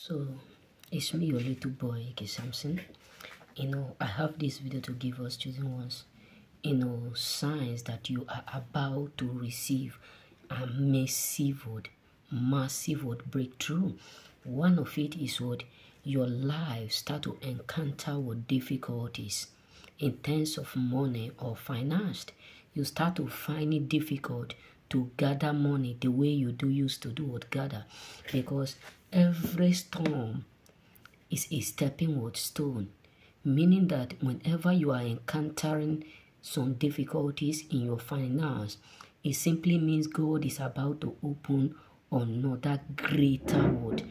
So it's me, your little boy, Ike Samson. You know, I have this video to give us chosen ones, you know, signs that you are about to receive a massive word, massive word breakthrough. One of it is what your life start to encounter with difficulties in terms of money or finance. You start to find it difficult to gather money the way you do used to do with gather. Because every storm is a stepping wood stone meaning that whenever you are encountering some difficulties in your finance it simply means god is about to open another greater wood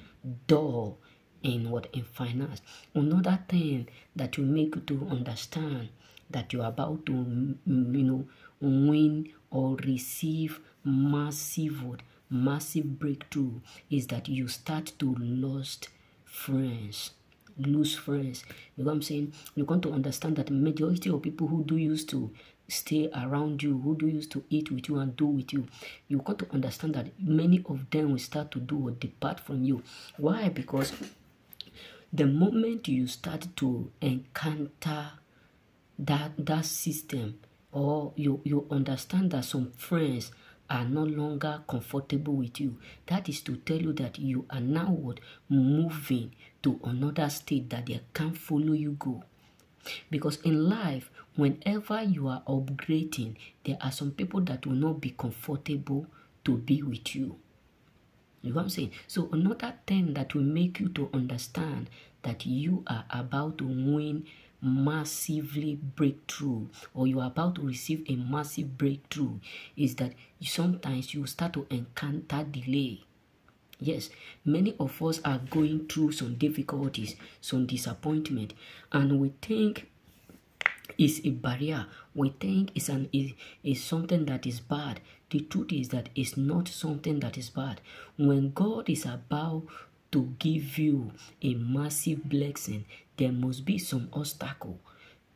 door in what in finance. Another thing that will make you to understand that you're about to you know win or receive massive what massive breakthrough is that you start to lost friends lose friends. You know what i'm saying? You come to understand that majority of people who do used to stay around you who do used to eat with you and do with you you got to understand that many of them will start to do or depart from you. Why? Because the moment you start to encounter that that system or you you understand that some friends are no longer comfortable with you. That is to tell you that you are now what? Moving to another state that they can't follow you go. Because in life whenever you are upgrading there are some people that will not be comfortable to be with you. You know what i'm saying? So another thing that will make you to understand that you are about to win massively breakthrough or you are about to receive a massive breakthrough is that sometimes you start to encounter delay. Yes many of us are going through some difficulties some disappointment and we think it's a barrier. We think it's an is, is something that is bad. The truth is that it's not something that is bad. When god is about to give you a massive blessing, there must be some obstacle.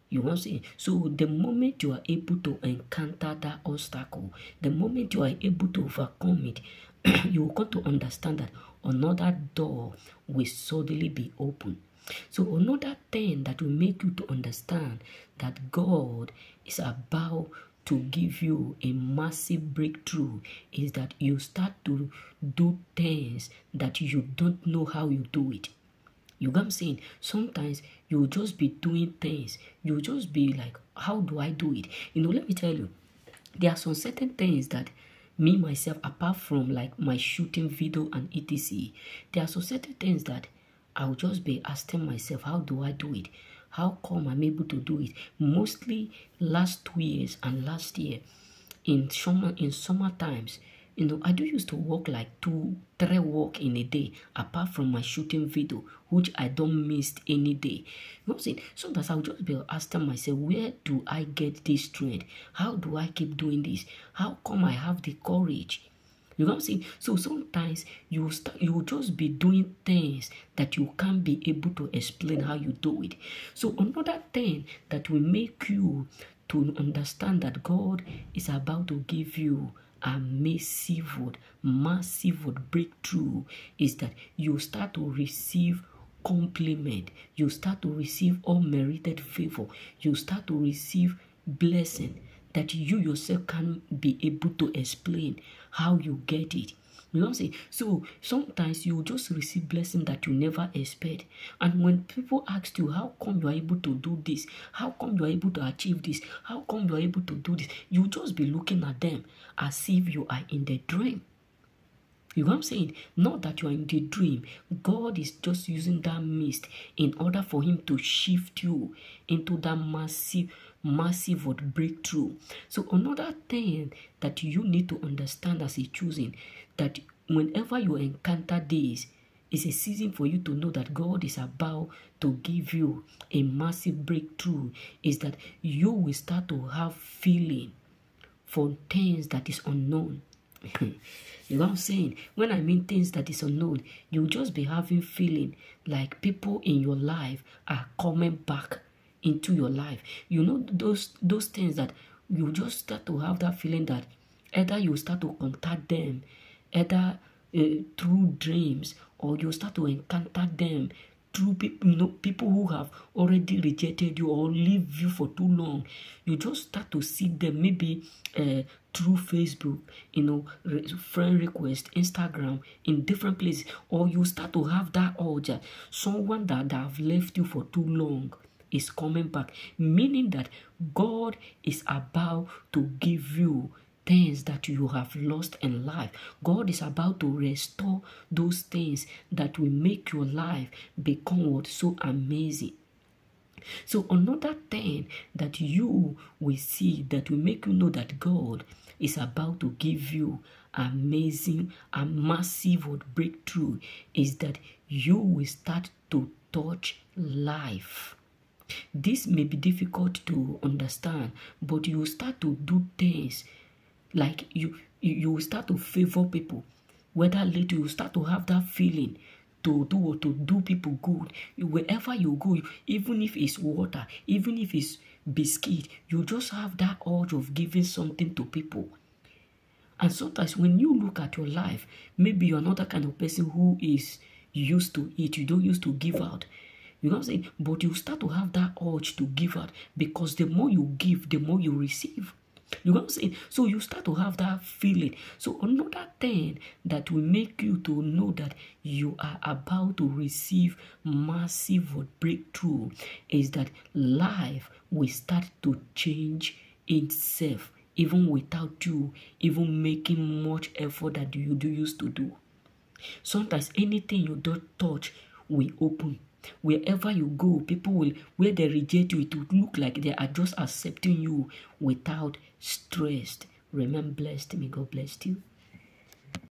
You want to? So the moment you are able to encounter that obstacle, the moment you are able to overcome it, you will come to understand that another door will suddenly be open. So another thing that will make you to understand that God is about to give you a massive breakthrough is that you start to do things that you don't know how you do it. You know what I'm saying? Sometimes you'll just be doing things. You'll just be like, how do I do it? You know, let me tell you, there are some certain things that me myself, apart from like my shooting video and etc., there are some certain things that I'll just be asking myself, how do I do it? How come I'm able to do it? Mostly last two years and last year in summer in summer times, you know, I do used to work like two, three work in a day, apart from my shooting video, which I don't miss any day. You know what I'm saying? Sometimes I'll just be asking myself, where do I get this strength? How do I keep doing this? How come I have the courage? You know what I'm saying? So sometimes you start you just be doing things that you can't be able to explain how you do it. So another thing that will make you to understand that God is about to give you a massive word, massive word breakthrough is that you start to receive compliment. You start to receive unmerited favor. You start to receive blessing that you yourself can be able to explain how you get it. You know what I'm saying? So sometimes you just receive blessing that you never expect. And when people ask you, how come you are able to do this? How come you are able to achieve this? How come you are able to do this? You just be looking at them as if you are in the dream. You know what I'm saying? Not that you are in the dream. God is just using that mist in order for Him to shift you into that massive massive what breakthrough. So another thing that you need to understand as a choosing that whenever you encounter this it's a season for you to know that God is about to give you a massive breakthrough is that you will start to have feeling for things that is unknown. you know what I'm saying? When I mean things that is unknown, you'll just be having feeling like people in your life are coming back into your life. You know those those things that you just start to have that feeling that either you start to contact them, either uh, through dreams or you start to encounter them through people, you know, people who have already rejected you or leave you for too long. You just start to see them maybe uh, through Facebook, you know, friend request, Instagram, in different places, or you start to have that urge. Someone that, that have left you for too long is coming back, meaning that God is about to give you things that you have lost in life. God is about to restore those things that will make your life become what so amazing. So another thing that you will see that will make you know that God is about to give you amazing and massive breakthrough is that you will start to touch life. This may be difficult to understand, but you start to do things like you you, start to favor people. Whether later you start to have that feeling to do or to do people good wherever you go even if it's water even if it's biscuit you just have that urge of giving something to people. And sometimes when you look at your life maybe you're not that kind of person who is used to it you don't used to give out you know what I'm saying? But you start to have that urge to give out because the more you give, the more you receive. You know what I'm saying? So you start to have that feeling. So another thing that will make you to know that you are about to receive massive breakthrough is that life will start to change itself even without you even making much effort that you do used to do. Sometimes anything you don't touch will open Wherever you go, people will, where they reject you, it will look like they are just accepting you without stress. Remain blessed. May God bless you.